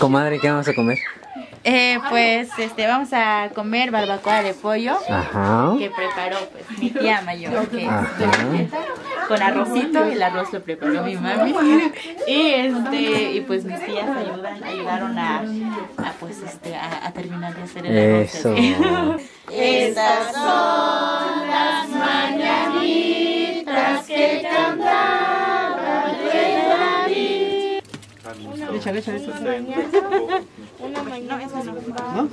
Comadre, ¿qué vamos a comer? Eh, pues este vamos a comer barbacoa de pollo Ajá. que preparó pues mi tía mayor que Ajá. con arrocito el arroz lo preparó mi mami y este y pues mis tías ayudan ayudaron a, a, pues este a, a terminar de hacer el arroz Eso. Estas son David. Échale, échale, échale. Una mañana. No, eso no. ¿No?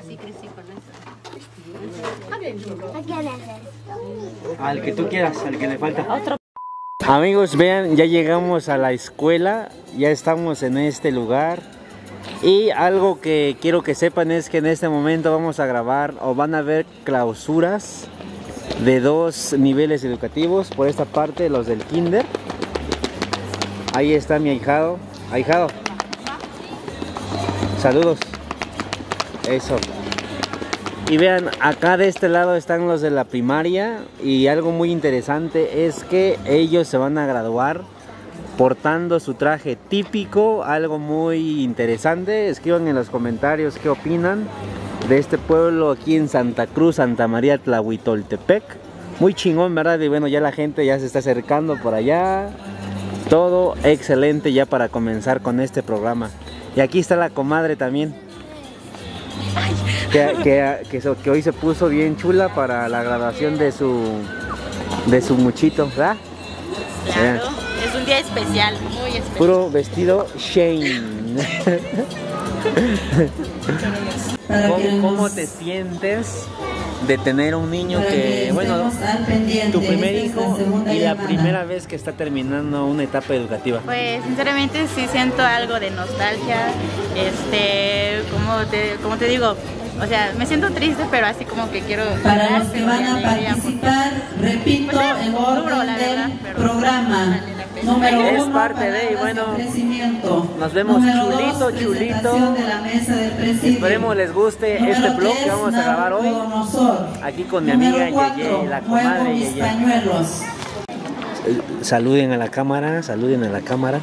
Así crecí con eso. Al que tú quieras, al que le falta. Amigos, vean, ya llegamos a la escuela, ya estamos en este lugar. Y algo que quiero que sepan es que en este momento vamos a grabar o van a ver clausuras de dos niveles educativos. Por esta parte, los del kinder. Ahí está mi ahijado. Ahijado. Saludos. Eso. Y vean, acá de este lado están los de la primaria y algo muy interesante es que ellos se van a graduar portando su traje típico, algo muy interesante. Escriban en los comentarios qué opinan de este pueblo aquí en Santa Cruz, Santa María Tlahuitoltepec. Muy chingón, ¿verdad? Y bueno, ya la gente ya se está acercando por allá. Todo excelente ya para comenzar con este programa. Y aquí está la comadre también. Que, que- que so- que hoy se puso bien chula para la graduación de su de su muchito, ¿verdad? Claro, es un día especial, muy especial. Puro vestido Shane. ¿Cómo, te sientes de tener un niño que, bueno, tu primer hijo y la llamada. primera vez que está terminando una etapa educativa? Pues sinceramente sí siento algo de nostalgia, este, como te, como te digo, o sea, me siento triste, pero así como que quiero Para los que van a participar, repito, Pues es en orden del verdad, pero programa. Número Es uno, parte de, y bueno, nos vemos Número chulito, dos, chulito. presentación de la mesa del presidio. Esperemos les guste Número este blog que vamos a grabar hoy. Aquí con mi amiga cuatro, Yeye, la comadre Yeye. pañuelos. Eh, Saluden a la cámara, saluden a la cámara.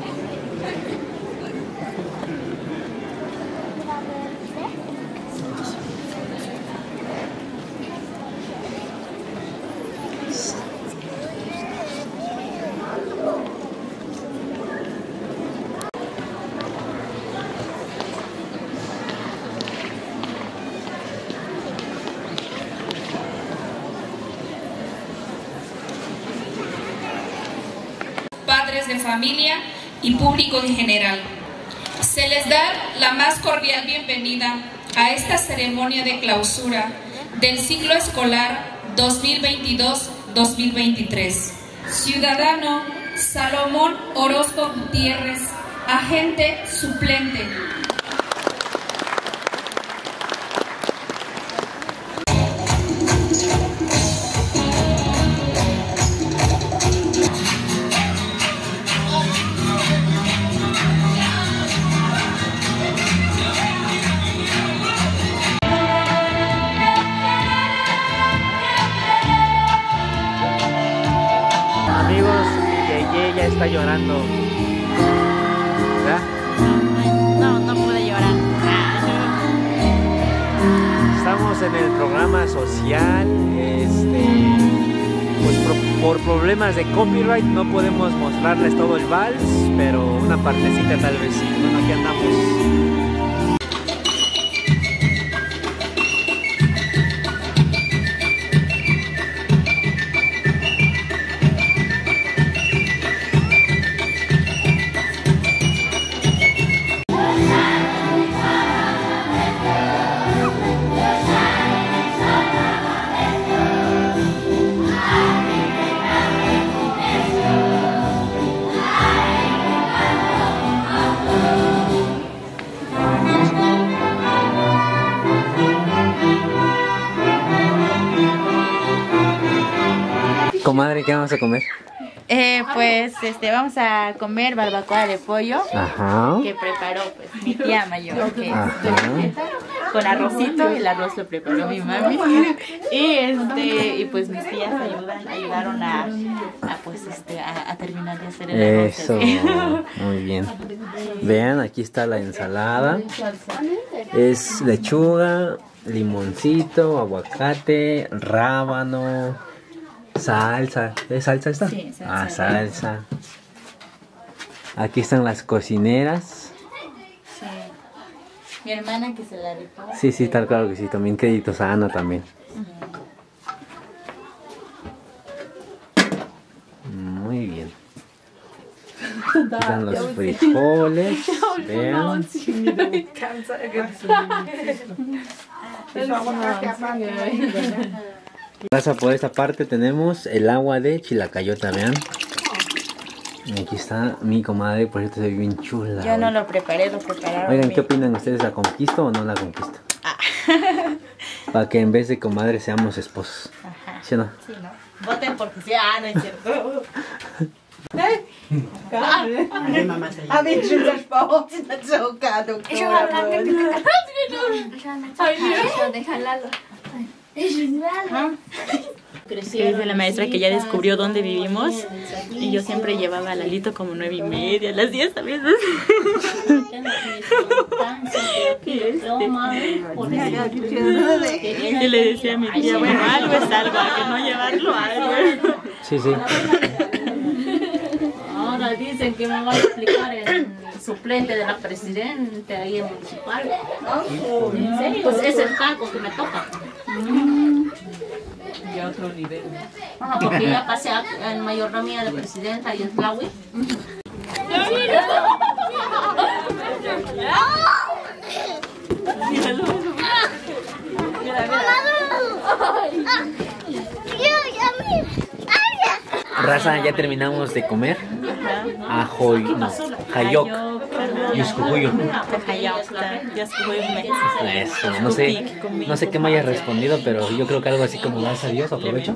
Padres de familia y público en general. Se les da la más cordial bienvenida a esta ceremonia de clausura del ciclo escolar 2022-2023. Ciudadano Salomón Orozco Gutiérrez, agente suplente. Está llorando. ¿Verdad? No, no pude llorar. Estamos en el programa social. Este, pues por, por problemas de copyright no podemos mostrarles todo el vals, pero una partecita tal vez sí. Bueno, aquí andamos. Comadre, ¿qué vamos a comer? Eh, pues este vamos a comer barbacoa de pollo Ajá. que preparó pues mi tía mayor que Ajá. con arrocito, el arroz lo preparó mi mami. Y este, y pues mis tías ayudan, ayudaron a, a, pues este, a, a terminar de hacer el arroz. Eso, muy bien. Vean, aquí está la ensalada. Es lechuga, limoncito, aguacate, rábano, salsa. ¿Es salsa esta? Sí, salsa. Ah, salsa. Aquí están las cocineras. Sí. Mi hermana que se la rifó. Sí, sí, tal claro que sí. También créditos a Ana también. Muy bien. Aquí están los frijoles. Vean. Pasa por esta parte tenemos el agua de chilacayota, vean. Y aquí está mi comadre, por cierto se ve bien chula. Yo no lo preparé, lo prepararon. Oigan, mi- ¿qué opinan ustedes? ¿La conquisto o no la conquisto? Ah. Para que en vez de comadre seamos esposos. Ajá. ¿Sí o no? Sí, ¿no? Voten porque sí. Ah, no es cierto. A doktora. Que dice la maestra que ya descubrió dónde vivimos y yo siempre llevaba a Lalito como nueve y media, a las diez a veces. Y le decía a mi tía, bueno, algo es algo, que no llevarlo algo. Sí, sí. Ahora dicen que me va a explicar el suplente de la presidente ahí en municipal. ¿En serio? Pues es el cargo que me toca. Y a otro nivel. Ajá, porque ya pasé a, en mayordomía de presidenta y en Tlawi. Raza, ya terminamos de comer. Ajoy, no, hayok. Yuskuhuyo. Eso, no sé, no sé qué me hayas respondido, pero yo creo que algo así como gracias a Dios, aprovecho.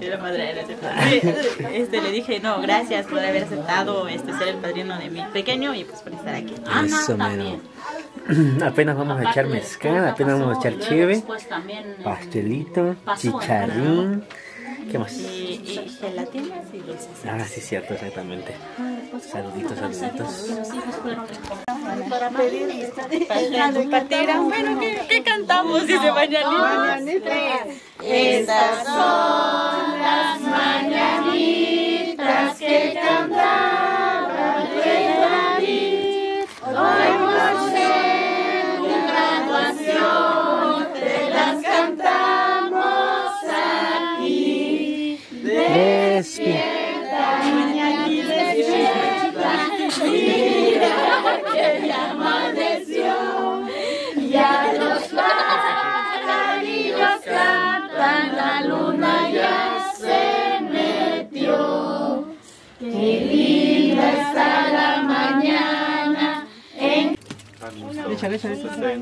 Este, le dije, no, gracias por haber aceptado este, ser el padrino de mi pequeño y pues por estar aquí. Eso, mero. Apenas vamos a echar mezcal, apenas vamos a echar chive, Después también. pastelito, chicharrín. ¿Qué más? Y, y gelatinas y dulces. Ah, sí, cierto, exactamente. Saluditos, saluditos. Para bueno, ¿qué, qué cantamos? Dice mañanita. Estas son las mañanitas que cantaba Despierta. Mañanita despierta, mira que ya amaneció. Ya los pajarillos cantan, la luna ya se metió. Qué linda está la mañana en Échale, échale, échale.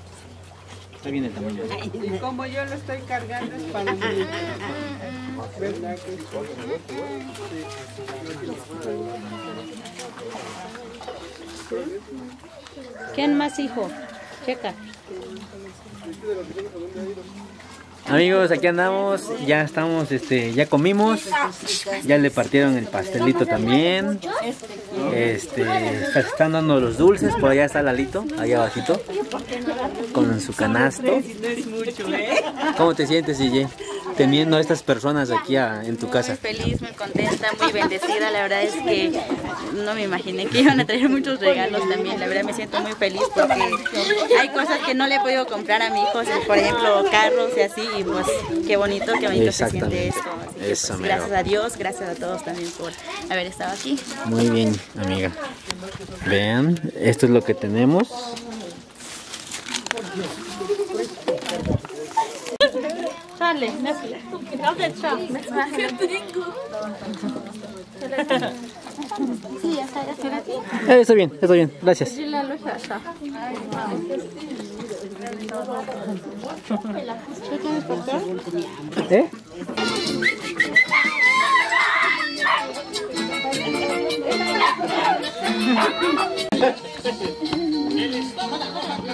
Está bien el tamaño. Y como yo lo estoy cargando es para mí. ¿Verdad que sí? ¿Quién más hijo? Checa. Amigos, aquí andamos, ya estamos, este, ya comimos, ya le partieron el pastelito también, este, están dando los dulces, por allá está Lalito, allá abajito, con su canasto. ¿Cómo te sientes, DJ? Teniendo a estas personas aquí a- en tu casa. Muy feliz, muy contenta, muy bendecida. La verdad es que no me imaginé que iban a traer muchos regalos también. La verdad me siento muy feliz porque hay cosas que no le he podido comprar a mi hijo, por ejemplo, carros y así. Y pues qué bonito, qué bonito se siente esto. Así que, Eso, pues, gracias a Dios, gracias a todos también por haber estado aquí. Muy bien, amiga. Vean, esto es lo que tenemos. Dale, dale, chao. Eh, está bien, está bien, gracias. ¿Eh?